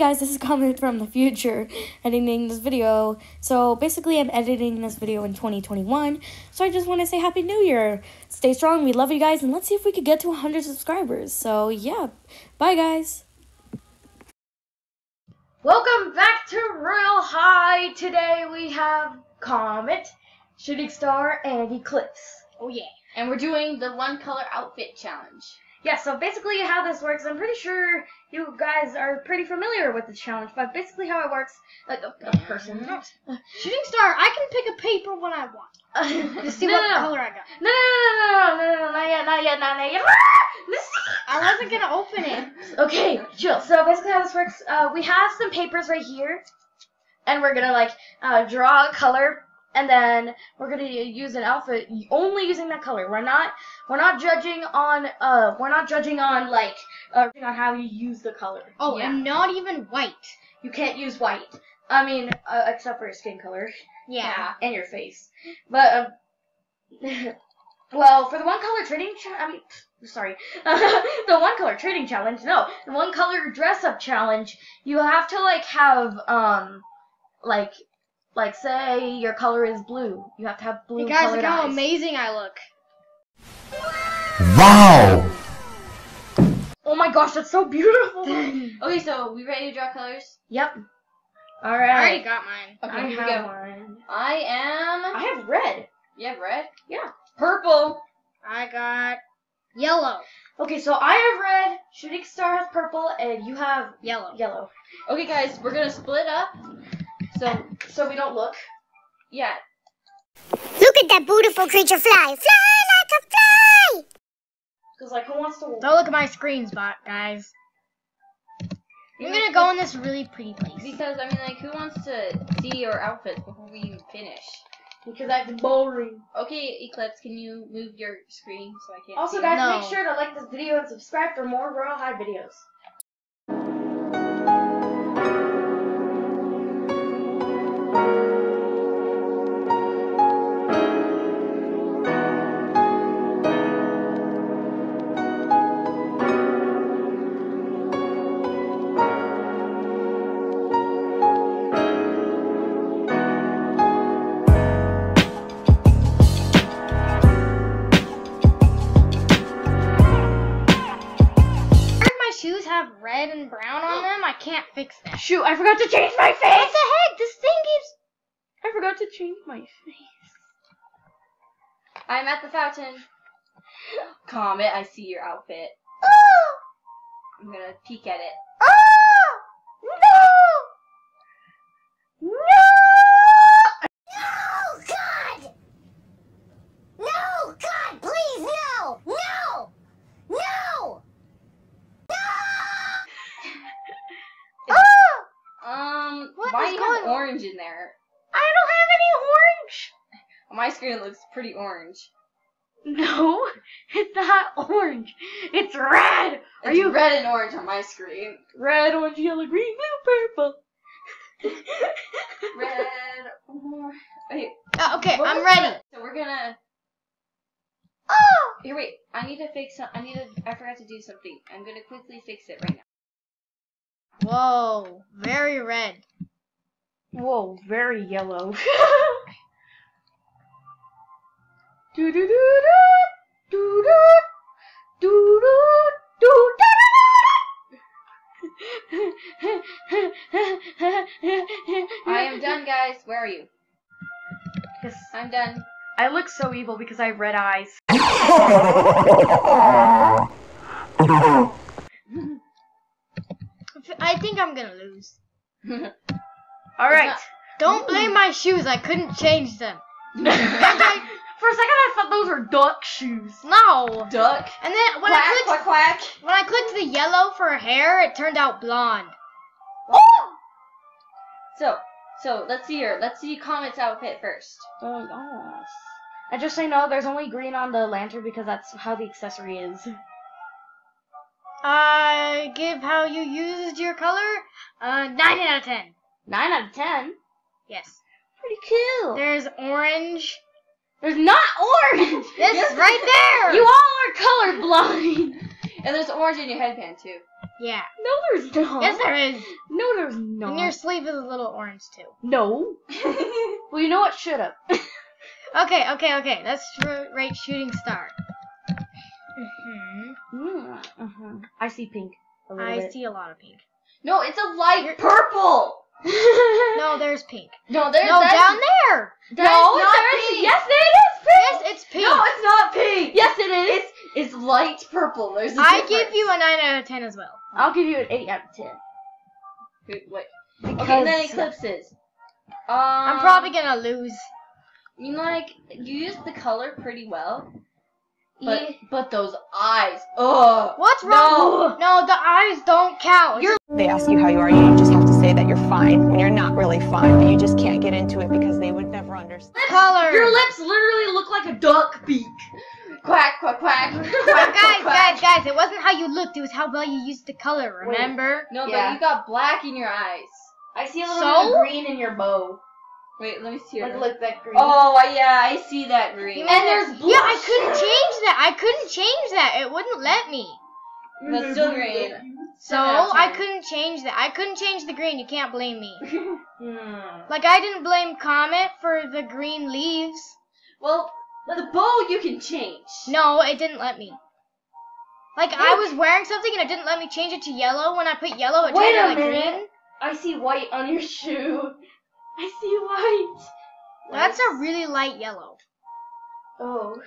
guys, this is coming from the future editing this video. So basically, I'm editing this video in 2021. So I just want to say Happy New Year. Stay strong. We love you guys. And let's see if we could get to 100 subscribers. So yeah, bye guys. Welcome back to Royale High. Today we have Comet, Shooting Star, and Eclipse. Oh yeah. And we're doing the one color outfit challenge. Yeah, so basically how this works, I'm pretty sure you guys are pretty familiar with the challenge, but basically how it works, like a, a person. Shooting star, I can pick a paper when I want. To see No, what no, no. color I got. No, no, no, no, no, no, no, no, not yet, not yet, not yet. I wasn't gonna open it. Okay, chill. So basically how this works, uh, we have some papers right here, and we're gonna like uh, draw a color, and then we're gonna use an outfit only using that color. We're not, we're not judging on, uh, we're not judging on like, uh, on how you use the color. Oh, Yeah. and not even white. You can't use white. I mean, uh, except for your skin color. Yeah. And your face. But, um, well, for the one color trading challenge, I mean, sorry, the one color trading challenge, no, the one color dress up challenge, you have to, like, have, um, like, like, say your color is blue. You have to have blue Hey guys, colored look how eyes. amazing I look. Wow! Oh my gosh, that's so beautiful. Okay, so we ready to draw colors? yep. All right. I already got mine. Okay, I here we have go. one. I am. I have red. You have red? Yeah. Purple. I got yellow. Okay, so I have red, Shooting Star has purple, and you have Yellow. yellow. Okay, guys, we're gonna split up. So, So we don't look. yeah. Look at that beautiful creature fly. Fly like a fly. Because, like, who wants to Don't look at my screen spot, guys. I'm gonna go in this really pretty place. Because, I mean, like, who wants to see your outfits before we even finish? Because that's boring. Okay, Eclipse, can you move your screen so I can't Also, see? guys, No. make sure to like this video and subscribe for more Royale High videos. Fix that. Shoot, I forgot to change my face! What the heck? This thing keeps. I forgot to change my face. I'm at the fountain. Comet, I see your outfit. Oh! I'm gonna peek at it. Oh! No! No! No, God. No, God, please, no. No. No. What why is do you have orange in there? I don't have any orange! My screen looks pretty orange. No, it's not orange. It's red. Are you red and orange on my screen? red, orange, yellow, green, blue, purple? Red, orange. Wait, Uh, okay, what I'm ready. that? So we're gonna. Oh! Here, wait. I need to fix some. I need to. I forgot to do something. I'm gonna quickly fix it right now. Whoa, very red. Whoa, very yellow. do do do do do do do do I am done, guys. Where are you? Yes, I'm done. I look so evil because I have red eyes. I think I'm gonna lose. All right. Don't blame my shoes. I couldn't change them. For a second, I thought those were duck shoes. No. Duck. And then when quack, I clicked quack, quack. when I clicked the yellow for hair, it turned out blonde. Oh! So, so let's see here. Let's see Comet's outfit first. Oh yes. And just so you know, there's only green on the lantern because that's how the accessory is. I give how you used your color uh nine out of ten. Nine out of ten. Yes. Pretty cool. There's orange. There's not orange. This Yes, right there. You all are colorblind. And there's orange in your headband too. Yeah. No, there's not. Yes, there is. No, there's not. And your sleeve is a little orange too. No. Well, you know what? Shut up. Okay, okay, okay. That's right. shooting star. hmm mm-hmm. I see pink. A little I bit. see a lot of pink. no, it's a light purple. No, there's pink. No, there's No, down there. That no, is not there is- pink. Yes, it is pink. Yes, it's pink. No, it's not pink. Yes, it is. It's it's light purple. There's a I difference. give you a nine out of ten as well. I'll give you an eight out of ten. Wait, wait. Because Okay, then eclipses. Um, I'm probably gonna lose. I mean, like you used the color pretty well, but Yeah. but those eyes. Ugh. What's wrong? No, No, the eyes don't count. You're- They ask you how you are, you just have to say that you're fine when you're not really fine, but you just can't get into it because they would never understand. color. Your lips literally look like a duck beak. Quack quack quack. quack guys, quack, quack. guys, guys! It wasn't how you looked; it was how well you used the color. Wait. Remember? No, Yeah. but you got black in your eyes. I see a little So? bit of green in your bow. Wait, let me see. Like, Your... look that green. Oh yeah, I see that green. You and there's blue. Yeah, I couldn't change that. I couldn't change that. It wouldn't let me. That's mm-hmm. still green. So Seven out of I couldn't change that. I couldn't change the green. You can't blame me. Hmm. Like I didn't blame Comet for the green leaves. Well, the bow you can change. No, it didn't let me. Like I was wearing something and it didn't let me change it to yellow. When I put yellow, it Wait turned a minute. green. I see white on your shoe. I see white. That's a really light yellow. Oh.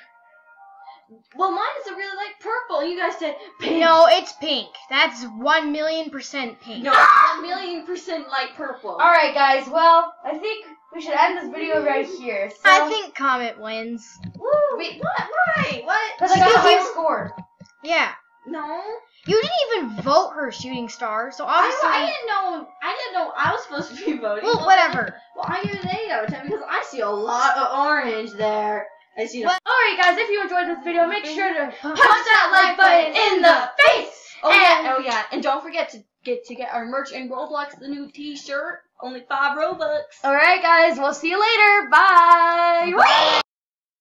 Well, mine is a really light purple. You guys said pink. No, it's pink. That's one million percent pink. No, it's million percent light purple. All right, guys. Well, I think we should end this video right here. So, I think Comet wins. Woo! Wait, what? Why? What? Because I got a high you- score. Yeah. No. You didn't even vote her shooting star, so I, obviously. I didn't know. I didn't know I was supposed to be voting. well, whatever. Well, I give it an eight out of ten because I see a lot of orange there. I see. What? Alright, guys. If you enjoyed this video, make sure to Punch that like button in the face. Oh And- yeah. Oh yeah. And don't forget to get to get our merch in Roblox, the new T-shirt, only five Robux. Alright, guys. We'll see you later. Bye. Bye.